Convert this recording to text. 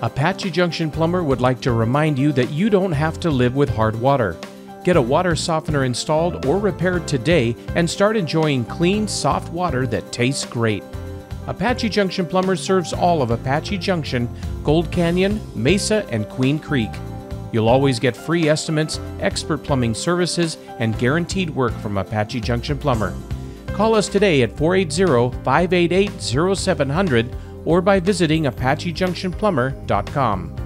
Apache Junction Plumber would like to remind you that you don't have to live with hard water. Get a water softener installed or repaired today and start enjoying clean, soft water that tastes great. Apache Junction Plumber serves all of Apache Junction, Gold Canyon, Mesa, and Queen Creek. You'll always get free estimates, expert plumbing services, and guaranteed work from Apache Junction Plumber. Call us today at 480 588 0700 or by visiting ApacheJunctionPlumber.com.